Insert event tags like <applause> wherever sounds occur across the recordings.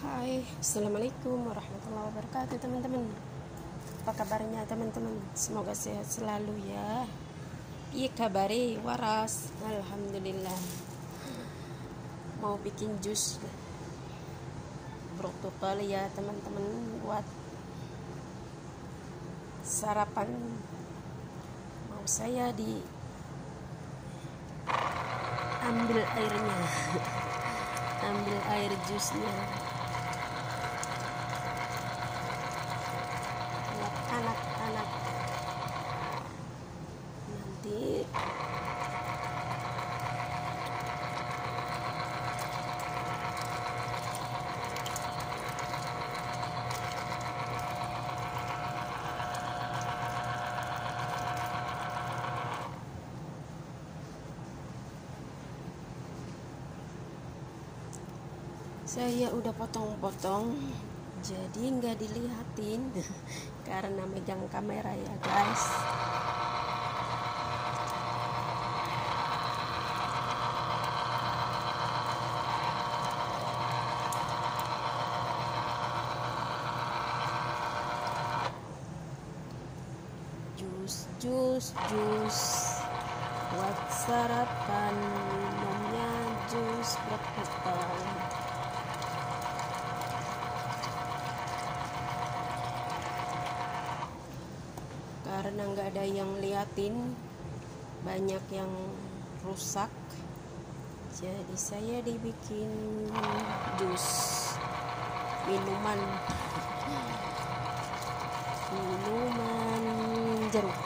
Hai, Assalamualaikum warahmatullahi wabarakatuh teman-teman. Apa kabarnya teman-teman? Semoga sehat selalu ya. Iya kabari waras. Alhamdulillah. Mau bikin jus. Protokol ya teman-teman Buat sarapan. Mau saya di Ambil airnya. <laughs> Ambil air jusnya buat anak-anak nanti saya udah potong-potong jadi nggak dilihatin <laughs> karena megang kamera ya guys. Jus jus jus. Buat sarapan minumnya jus karena nggak ada yang liatin banyak yang rusak. Jadi saya dibikin jus minuman. Minuman jeruk.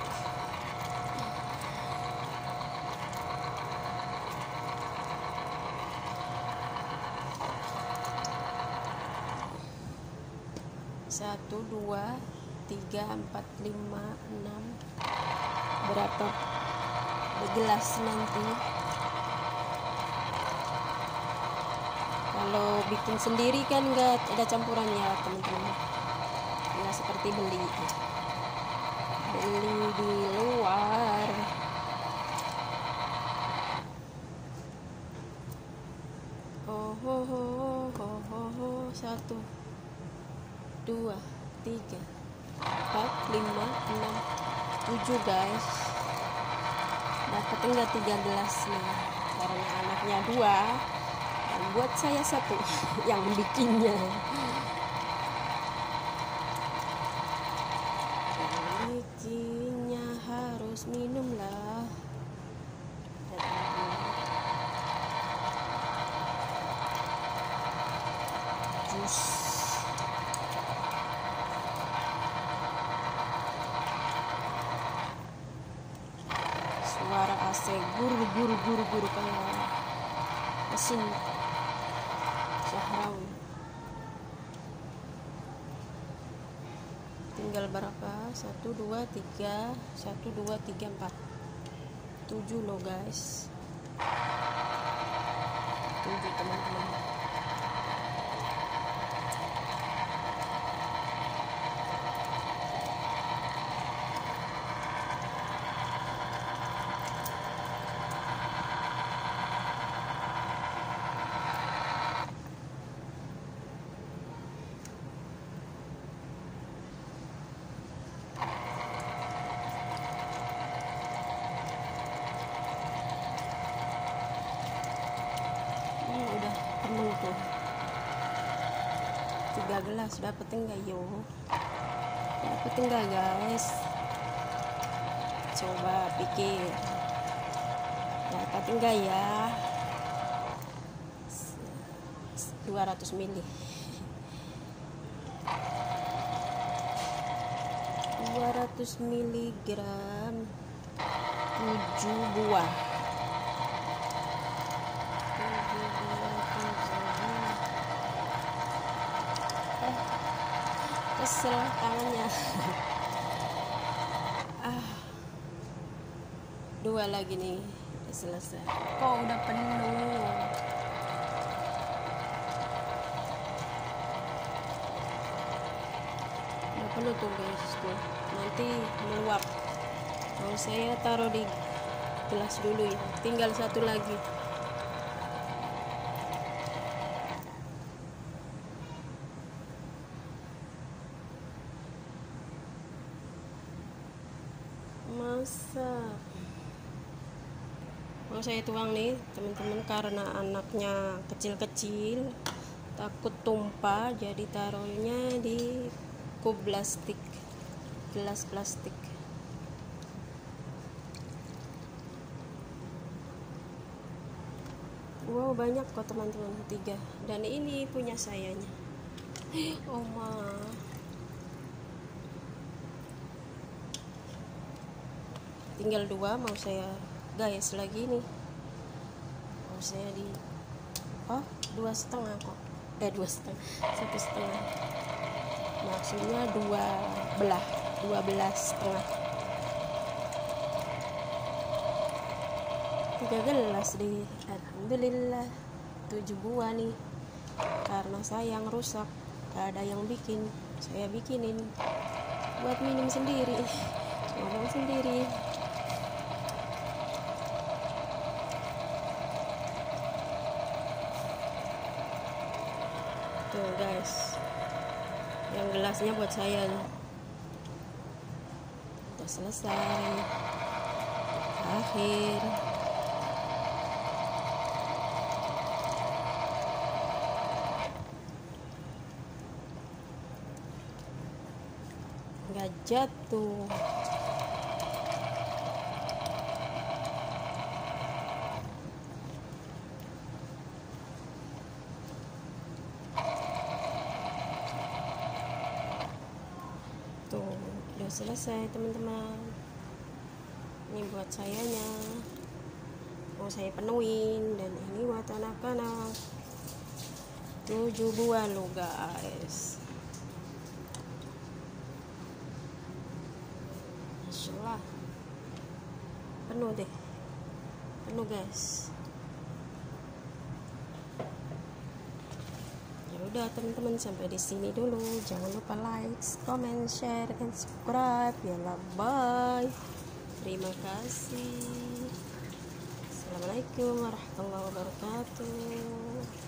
Satu dua tiga empat lima enam berapa gelas nanti. Kalau bikin sendiri kan nggak ada campurannya teman-teman. Nggak seperti beli. Beli di luar. Oh ho ho ho ho ho. Satu dua tiga empat lima enam tujuh guys dapat enggak tiga gelas nih karena anaknya dua. Dan buat saya satu <laughs> yang bikinnya. Bikinnya harus minum lah jus suara AC guru guru guru guru kayak mesin. Sahrawi tinggal berapa? Satu dua tiga. Satu dua tiga empat. Tujuh loh guys. Tujuh teman-teman ini udah penuh tuh tiga gelas dapet enggak yo? Dapet enggak guys? Coba pikir. Dapat enggak ya? 200 mili. 200 miligram 7 buah Eh, kesel tangannya <laughs> ah. Dua lagi nih udah selesai. Kok udah penuh? Udah penuh tuh guys tuh. Nanti meluap. Mau saya taruh di gelas dulu ya. Tinggal satu lagi rusak mau saya tuang nih teman-teman karena anaknya kecil-kecil takut tumpah jadi taruhnya di kup plastik gelas plastik. Wow banyak kok teman-teman tiga dan ini punya sayanya. <gasps> Oma tinggal dua mau saya guys lagi nih mau saya di oh dua setengah kok. Eh dua setengah. Satu setengah. Maksudnya dua belah. Dua belas setengah. Tiga gelas di Alhamdulillah. Tujuh buah nih. Karena sayang rusak. Gak ada yang bikin. Saya bikinin. Buat minum sendiri. Ngomong sendiri guys. Yang gelasnya buat saya udah selesai. Akhir. Nggak jatuh tuh udah selesai teman-teman. Ini buat sayanya. Mau saya penuhin. Dan ini buat anak-anak. Tujuh buah lo guys. Masya Allah. Penuh deh. Penuh guys ya udah teman-teman sampai di sini dulu. Jangan lupa like comment share and subscribe. Ya bye. Terima kasih. Assalamualaikum warahmatullahi wabarakatuh